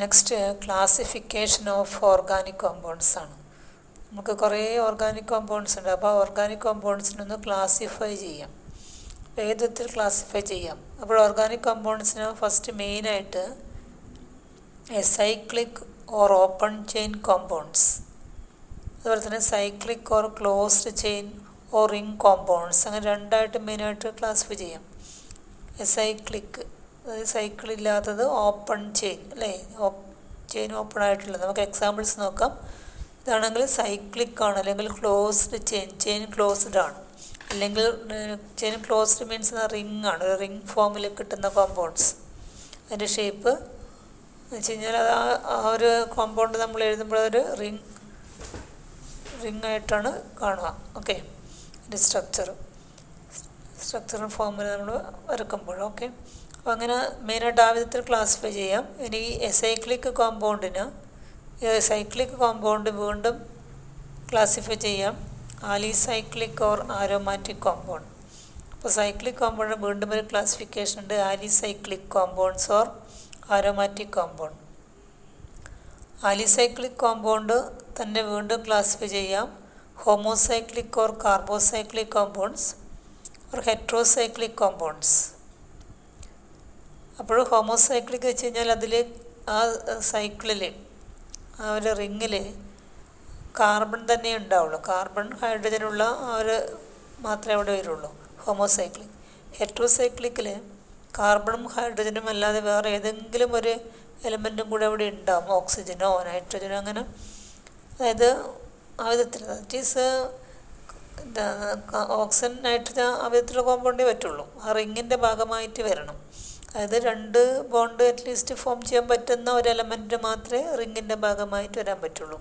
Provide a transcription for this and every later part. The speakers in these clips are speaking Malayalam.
Next classification of organic compounds ആണ്. നമുക്ക് കുറേ ഓർഗാനിക് കോമ്പൗണ്ട്സ് ഉണ്ട്. അപ്പോൾ ഓർഗാനിക് കോമ്പൗണ്ട്സിനൊന്ന് ക്ലാസിഫൈ ചെയ്യാം. വിധത്തിൽ ക്ലാസിഫൈ ചെയ്യാം. അപ്പോൾ ഓർഗാനിക് കോമ്പൗണ്ട്സിന് ഫസ്റ്റ് മെയിനായിട്ട് cyclic or open chain compounds അതുപോലെ തന്നെ cyclic or closed chain or ring compounds അങ്ങനെ രണ്ടായിട്ട് മെയിനായിട്ട് ക്ലാസിഫൈ ചെയ്യാം. സൈക്ലിക് അതായത് സൈക്കിൾ ഇല്ലാത്തത് ഓപ്പൺ ചെയിൻ അല്ലേ? ചെയിൻ ഓപ്പൺ ആയിട്ടുള്ളത്. നമുക്ക് എക്സാമ്പിൾസ് നോക്കാം. ഇതാണെങ്കിൽ സൈക്ലിക് ആണ് അല്ലെങ്കിൽ ക്ലോസ്ഡ് ചെയിൻ ചെയിൻ ക്ലോസ്ഡ് ആണ്. അല്ലെങ്കിൽ ചെയിൻ ക്ലോസ്ഡ് മീൻസ് റിംഗ് ആണ് റിംഗ് ഫോമിൽ കിട്ടുന്ന കോമ്പൗണ്ട്സ് അതിന്റെ ഷേപ്പ് എന്ന് വെച്ച് കഴിഞ്ഞാൽ അത് ആ ഒരു കോമ്പൗണ്ട് നമ്മൾ എഴുതുമ്പോൾ ഒരു റിംഗ് റിംഗ് ആയിട്ടാണ് കാണുക. ഓക്കെ അതിന്റെ സ്ട്രക്ചർ സ്ട്രക്ചറും ഫോമിൽ നമ്മൾ വരക്കുമ്പോൾ ഓക്കെ അപ്പോൾ അങ്ങനെ മെയിനായിട്ട് ആ വിധത്തിൽ ക്ലാസിഫൈ ചെയ്യാം. ഇനി എസൈക്ലിക് കോമ്പൗണ്ടിന് സൈക്ലിക് കോമ്പൗണ്ട് വീണ്ടും ക്ലാസിഫൈ ചെയ്യാം. ആലിസൈക്ലിക് ഓർ ആരോമാറ്റിക് കോമ്പൗണ്ട് അപ്പോൾ സൈക്ലിക് കോമ്പൗണ്ട് വീണ്ടും ഒരു ക്ലാസിഫിക്കേഷൻ ഉണ്ട്. Alicyclic compounds or aromatic compound alicyclic compound തന്നെ വീണ്ടും ക്ലാസിഫൈ ചെയ്യാം. Homocyclic or carbocyclic compounds or heterocyclic compounds അപ്പോൾ ഹോമോസൈക്ലിക് വെച്ച് കഴിഞ്ഞാൽ അതിൽ ആ സൈക്കിളിൽ ആ ഒരു റിങ്ങിൽ കാർബൺ തന്നെ ഉണ്ടാവുള്ളൂ. കാർബൺ ഹൈഡ്രജനുള്ള ആ ഒരു മാത്രമേ അവിടെ വരുള്ളൂ ഹോമോസൈക്ലിക് ഹെട്രോസൈക്ലിക്കിൽ കാർബണും ഹൈഡ്രജനും അല്ലാതെ വേറെ ഏതെങ്കിലും ഒരു എലമെന്റും കൂടെ അവിടെ ഉണ്ടാവും. ഓക്സിജനോ നൈട്രജനോ അങ്ങനെ. അതായത് ആ വിധത്തിൽ. ദാറ്റ് ഈസ് ഓക്സിജൻ നൈട്രജൻ ആ വിധത്തിലുള്ള കോമ്പൗണ്ടേ പറ്റുള്ളൂ. ആ റിങ്ങിന്റെ ഭാഗമായിട്ട് വരണം. അതായത് രണ്ട് ബോണ്ട് അറ്റ്ലീസ്റ്റ് ഫോം ചെയ്യാൻ പറ്റുന്ന ഒരു എലമെന്റ് മാത്രമേ റിങ്ങിന്റെ ഭാഗമായിട്ട് വരാൻ പറ്റുള്ളൂ.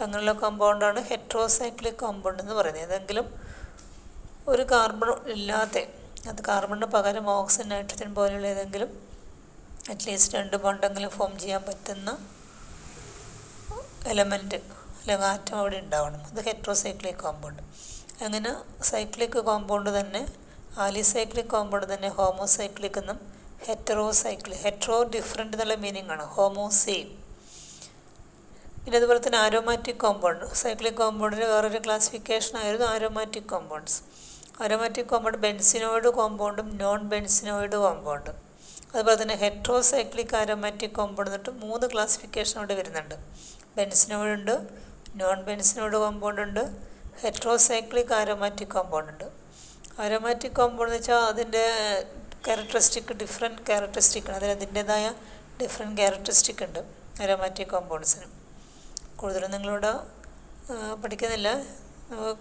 അങ്ങനെയുള്ള കോമ്പൗണ്ടാണ് ഹെട്രോസൈക്ലിക് കോമ്പൗണ്ട് എന്ന് പറയുന്നത്. ഏതെങ്കിലും ഒരു കാർബൺ ഇല്ലാതെ അത് കാർബണിന് പകരം ഓക്സിജൻ നൈട്രജൻ പോലെയുള്ള ഏതെങ്കിലും അറ്റ്ലീസ്റ്റ് രണ്ട് ബോണ്ടെങ്കിലും ഫോം ചെയ്യാൻ പറ്റുന്ന എലമെന്റ് അല്ലെങ്കിൽ ആറ്റം അവിടെ ഉണ്ടാവണം. അത് ഹെട്രോസൈക്ലിക് കോമ്പൗണ്ട് അങ്ങനെ സൈക്ലിക് കോമ്പൗണ്ട് തന്നെ ആലിസൈക്ലിക് കോമ്പൗണ്ട് തന്നെ ഹോമോസൈക്ലിക് എന്നും ഹെറ്ററോസൈക്ലിക് ഹെറ്ററോ ഡിഫറെന്റ് എന്നുള്ള മീനിങ് ആണ്. ഹോമോ സെയിം പിന്നെ അതുപോലെ തന്നെ ആരോമാറ്റിക് കോമ്പൗണ്ട് സൈക്ലിക് കോമ്പൗണ്ടിന് വേറൊരു ക്ലാസിഫിക്കേഷൻ ആയിരുന്നു aromatic compounds aromatic compound benzenoid കോമ്പൗണ്ടും non benzenoid കോമ്പൗണ്ടും അതുപോലെ തന്നെ ഹെട്രോസൈക്ലിക് ആരോമാറ്റിക് കോമ്പൗണ്ട് എന്നിട്ട് മൂന്ന് ക്ലാസിഫിക്കേഷൻ അവിടെ വരുന്നുണ്ട്. ബെൻസിനോയിഡ് ഉണ്ട് നോൺ ബെൻസിനോയിഡ് കോമ്പൗണ്ട് ഉണ്ട് ഹെട്രോസൈക്ലിക് ആരോമാറ്റിക് കോമ്പൗണ്ട് ഉണ്ട്. ആരോമാറ്റിക് കോമ്പൗണ്ട് എന്ന് വെച്ചാൽ അതിന്റെ ക്യാരക്ടറിസ്റ്റിക് ഡിഫറെന്റ് ക്യാരക്ടറിസ്റ്റിക് ആണ്. അതിന് അതിന്റേതായ ഡിഫറെന്റ് ക്യാരക്ടറിസ്റ്റിക് ഉണ്ട്. അരോമാറ്റിക് കോമ്പൗണ്ട്സിന് കൂടുതലും നിങ്ങളിവിടെ പഠിക്കുന്നില്ല.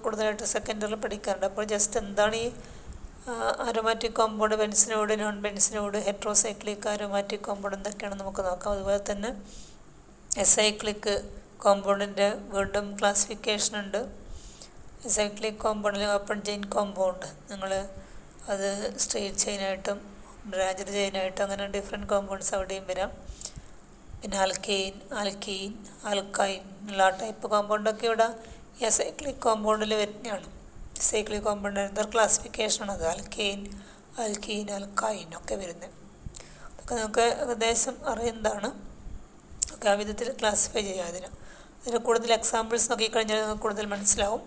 കൂടുതലായിട്ട് സെക്കൻഡറിൽ പഠിക്കാറുണ്ട്. അപ്പോൾ ജസ്റ്റ് എന്താണ് ഈ aromatic compound benzenoid non benzenoid heterocyclic aromatic compound എന്തൊക്കെയാണെന്ന് നമുക്ക് നോക്കാം. അതുപോലെ തന്നെ എസൈക്ലിക് കോമ്പൗണ്ടിന്റെ വീണ്ടും ക്ലാസിഫിക്കേഷൻ ഉണ്ട്. എസൈക്ലിക് കോമ്പൗണ്ടിൽ ഓപ്പൺ ചെയിൻ കോമ്പൗണ്ട് നിങ്ങൾ അത് സ്ട്രെയിറ്റ് ചെയിനായിട്ടും ബ്രാഞ്ചഡ് ചെയിനായിട്ടും അങ്ങനെ ഡിഫറെന്റ് കോമ്പൗണ്ട്സ് അവിടെയും വരാം. പിന്നെ അൽക്കെയിൻ ആൽക്കീൻ ആൽക്കൈൻ ഉള്ള ടൈപ്പ് കോമ്പൗണ്ടൊക്കെ ഇവിടെ ഈ സൈക്ലിക് കോമ്പൗണ്ടിൽ വരുന്നതാണ്. സൈക്ലിക് കോമ്പൗണ്ട് എന്താ ക്ലാസിഫിക്കേഷനാണ് അത്? അൽക്കെയിൻ ആൽക്കീൻ ആൽക്കൈൻ ഒക്കെ വരുന്നത്. അതൊക്കെ നമുക്ക് ഏകദേശം അറിയുന്നതാണ്. ഒക്കെ ആ വിധത്തിൽ ക്ലാസിഫൈ ചെയ്യാം അതിന് അതിന് കൂടുതൽ എക്സാമ്പിൾസ് നോക്കിക്കഴിഞ്ഞാൽ നിങ്ങൾക്ക് കൂടുതൽ മനസ്സിലാവും.